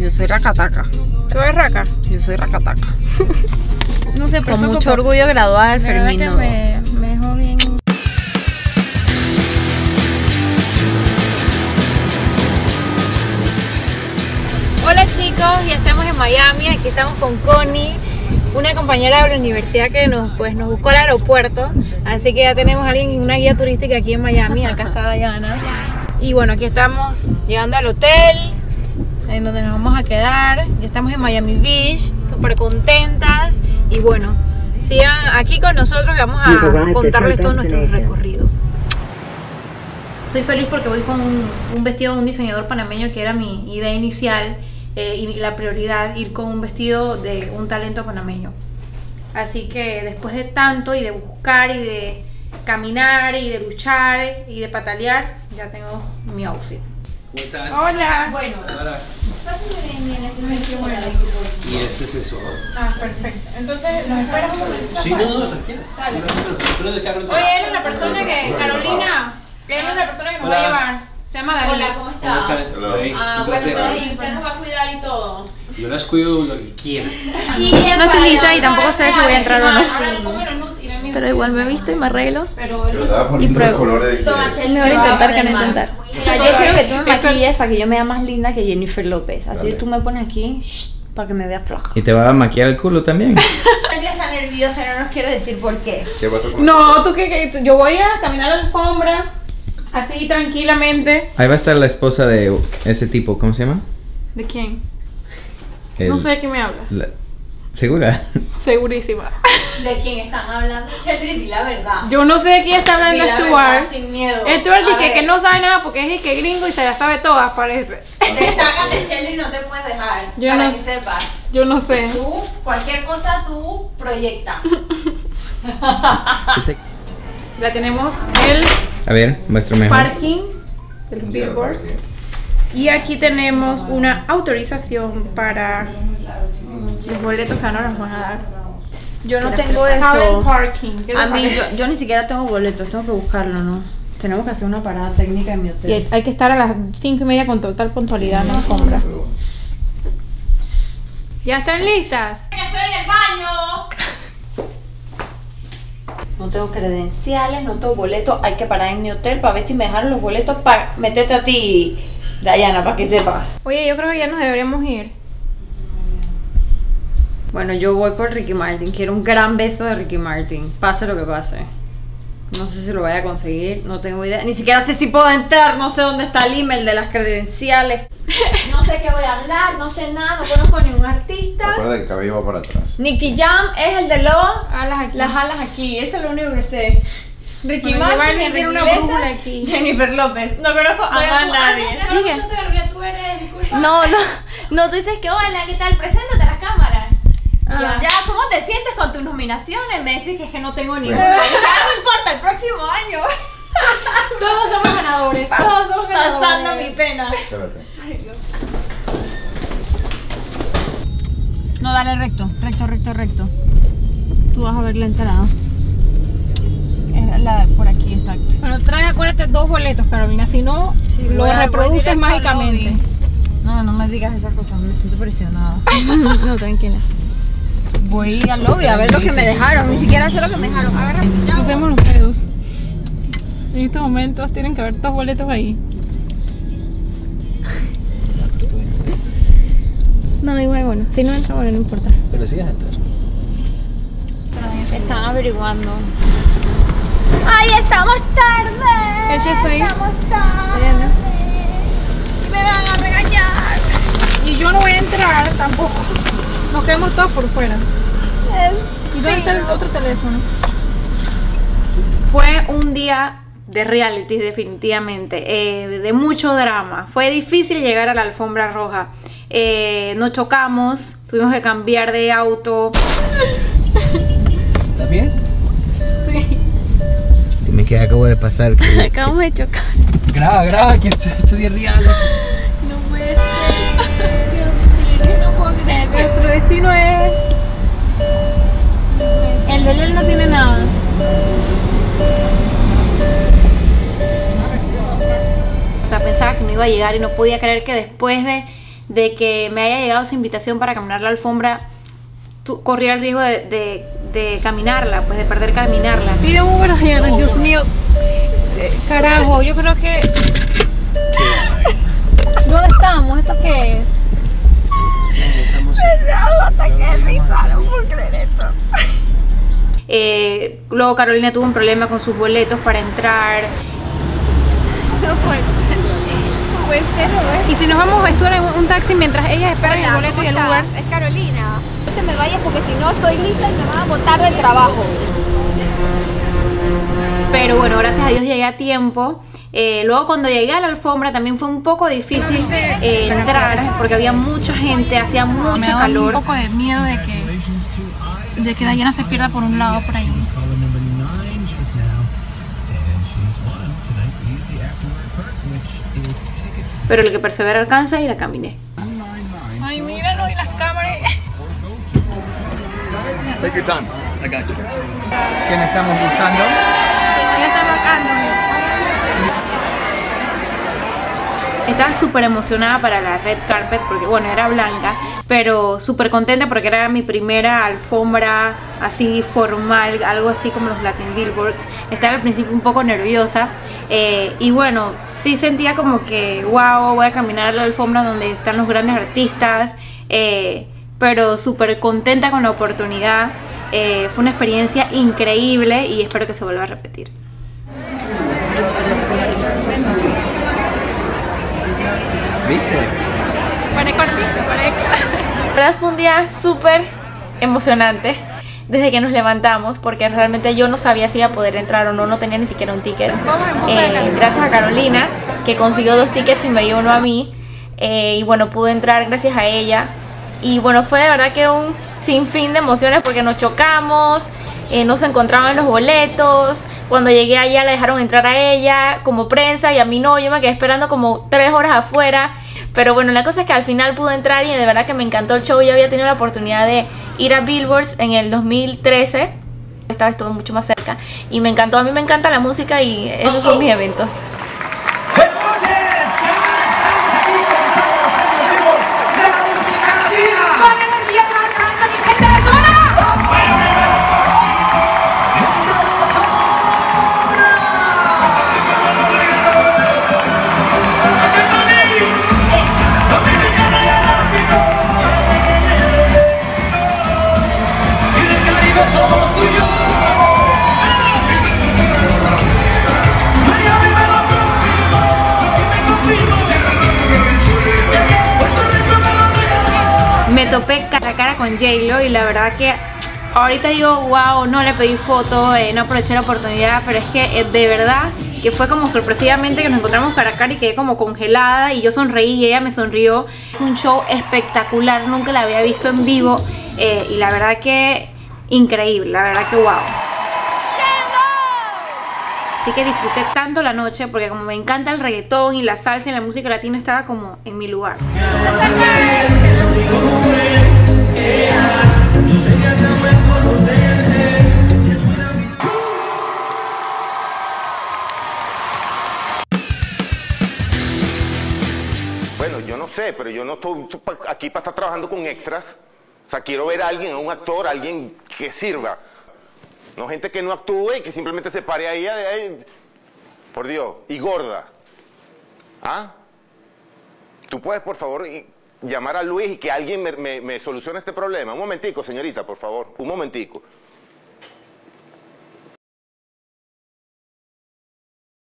Yo soy racataca. ¿Tú eres raca? Yo soy racataca. No sé, pero Con mucho como- orgullo graduada del Fermín. me, me dejó bien. Hola chicos, ya estamos en Miami, aquí estamos con Connie, una compañera de la universidad que nos, pues, nos buscó al aeropuerto, así que ya tenemos a alguien, una guía turística aquí en Miami, acá está Diana. Y bueno, aquí estamos llegando al hotel, en donde nos vamos a quedar, ya estamos en Miami Beach, súper contentas y bueno, sigan aquí con nosotros que vamos a contarles todo nuestro recorrido. Estoy feliz porque voy con un, un vestido de un diseñador panameño que era mi idea inicial eh, y la prioridad, ir con un vestido de un talento panameño. Así que después de tanto y de buscar y de caminar y de luchar y de patalear, ya tengo mi outfit. ¿Cómo están? Hola. Bueno, bueno. y ese es eso. Ah, perfecto. Entonces, ¿nos esperas un momento? Sí, no, no, tranquila. Dale. Oye, él es la persona que, Carolina, él es la persona que nos va a Hola. llevar. Se llama David. Hola, ¿cómo ¿Cómo estás? están? Hello. Ahí, Ah, bueno, entonces usted nos va a cuidar y todo. Yo las cuido lo que quieran. No estoy lista y tampoco sé si voy a entrar o no. Pero igual me he visto y me arreglo. Pero poniendo pruebo. Chel, Mejor intentar que no intentar. Mira, yo quiero que tú me maquilles para que yo me vea más linda que Jennifer López. Así Dale. tú me pones aquí para que me vea floja. ¿Y te va a maquillar el culo también? Ella está nerviosa, no nos quiere decir por qué. ¿Qué pasó con No, tú que yo voy a caminar a la alfombra así tranquilamente. Ahí va a estar la esposa de ese tipo, ¿cómo se llama? ¿De quién? El- No sé de qué me hablas. la- ¿Segura? Segurísima. ¿De quién están hablando? Chetri, di la verdad. Yo no sé de quién está Di hablando la Stuart. sin miedo. Stuart dice ver, que no sabe nada porque es de que gringo y se las sabe todas, parece. Destácate, Chelly, no te puedes dejar. Yo para no que sé. sepas. Yo no sé. Tú, cualquier cosa, tú proyecta. La tenemos el A ver, muestro mejor. parking del billboard. Y aquí tenemos una autorización para los boletos que ahora nos van a dar. Yo no tengo eso. Parking. ¿Qué te A mí, yo, yo ni siquiera tengo boletos, tengo que buscarlo, ¿no? Tenemos que hacer una parada técnica en mi hotel. hay- hay que estar a las 5 y media con total puntualidad en la alfombra. ¿Ya están listas? ¡Estoy en el baño! No tengo credenciales, no tengo boletos. Hay que parar en mi hotel para ver si me dejaron los boletos para meterte a ti, Dayana, para que sepas. Oye, yo creo que ya nos deberíamos ir. Bueno, yo voy por Ricky Martin. Quiero un gran beso de Ricky Martin. Pase lo que pase. No sé si lo vaya a conseguir, no tengo idea. Ni siquiera sé si puedo entrar, no sé dónde está el email de las credenciales. No sé qué voy a hablar, no sé nada, no conozco a ningún artista. Recuerda que el cabello va para atrás. Nicky Jam es el de los Alas aquí. las alas aquí, eso es lo único que sé. Ricky Bueno, Martin, tiene una Iglesias, brújula aquí. Jennifer López. No conozco a Pero más tú, nadie. antes tú eres, disculpa. No, no, no, tú dices que hola, ¿qué tal? Preséntate. Ah. Ya, ¿cómo te sientes con tus nominaciones? Me dices que es que no tengo ninguna. Bueno. Ya no importa, el próximo año. Todos somos ganadores. Todos somos ganadores. Pasando mi pena. Espérate. No, dale recto, recto, recto, recto. Tú vas a ver la entrada. Es la por aquí, exacto. Bueno, trae, acuérdate, dos boletos, Carolina. Si no, lo reproduces mágicamente. No, no me digas esas cosas, me siento presionada. no, tranquila. Voy al lobby a ver lo que me dejaron, ni siquiera sé lo que me dejaron. Agarra. Crucemos los dedos. En estos momentos tienen que haber dos boletos ahí. No, igual, bueno. Si no entra, bueno, no importa. Pero sí, entrar. Están averiguando. ¡Ay, estamos tarde! Echa eso ahí. Estamos tarde. Me van a regañar. Y yo no voy a entrar tampoco. Nos quedamos todos por fuera. ¿Y dónde está el otro teléfono? Fue un día de reality definitivamente, eh, de mucho drama. Fue difícil llegar a la alfombra roja. Eh, nos chocamos, tuvimos que cambiar de auto. ¿Estás bien? Dime que acabo de pasar. que- Acabamos de chocar. Graba, graba, que esto, esto es real. Destino es. El de él no tiene nada. O sea, pensaba que no iba a llegar y no podía creer que después de, de que me haya llegado esa invitación para caminar la alfombra, tú corría el riesgo de, de- de caminarla, pues de perder caminarla. Pide Uber, Diana, Dios mío. Eh, Carajo, yo creo que... ¿Dónde estamos? ¿Esto qué es? Eh, luego Carolina tuvo un problema con sus boletos para entrar. Y si nos vamos a estudiar en un, taxi mientras ellas esperan el boleto y el Uber. Es Carolina. No te me vayas porque si no estoy lista y me van a botar del trabajo. Pero bueno, gracias a Dios llegué a tiempo. Eh, luego cuando llegué a la alfombra también fue un poco difícil eh, entrar porque había mucha gente, hacía mucho calor. un poco de miedo de que, de que Dayana se pierda por un lado por ahí. Pero el que persevera alcanza y la caminé. 299 Ay, míralo y las cámaras. Take your time. I got you. ¿Quién estamos buscando? Ya está bacano. Estaba súper emocionada para la red carpet porque bueno, era blanca, pero súper contenta porque era mi primera alfombra así formal, algo así como los Latin Billboards. Estaba al principio un poco nerviosa eh, y bueno, sí sentía como que wow, voy a caminar a la alfombra donde están los grandes artistas, eh, pero súper contenta con la oportunidad. Eh, fue una experiencia increíble y espero que se vuelva a repetir. ¿Viste? Paré cortito, paré. La verdad fue un día súper emocionante desde que nos levantamos porque realmente yo no sabía si iba a poder entrar o no, no tenía ni siquiera un ticket. Eh, gracias a Carolina que consiguió dos tickets y me dio uno a mí Eh, y bueno, pude entrar gracias a ella y bueno, fue de verdad que un sinfín de emociones porque nos chocamos, eh, no se encontraban los boletos, cuando llegué allá la dejaron entrar a ella como prensa y a mí no, yo me quedé esperando como tres horas afuera, pero bueno, la cosa es que al final pude entrar y de verdad que me encantó el show, yo había tenido la oportunidad de ir a Billboards en el 2013, esta vez estuve mucho más cerca y me encantó, a mí me encanta la música y esos son mis eventos. Topé cara a cara con J-Lo y la verdad que ahorita digo, wow, no le pedí foto, eh, no aproveché la oportunidad, pero es que eh, de verdad que fue como sorpresivamente que nos encontramos cara a cara y quedé como congelada y yo sonreí y ella me sonrió. Es un show espectacular, nunca la había visto en vivo eh, y la verdad que increíble, la verdad que wow. Así que disfruté tanto la noche porque como me encanta el reggaetón y la salsa y la música latina estaba como en mi lugar. Bueno, yo no sé, pero yo no estoy aquí para estar trabajando con extras. O sea, quiero ver a alguien, a un actor, a alguien que sirva. No gente que no actúe y que simplemente se pare ahí, por Dios, y gorda. ¿Ah? ¿Tú puedes, por favor, llamar a Luis y que alguien me, me- me solucione este problema? Un momentico, señorita, por favor. Un momentico.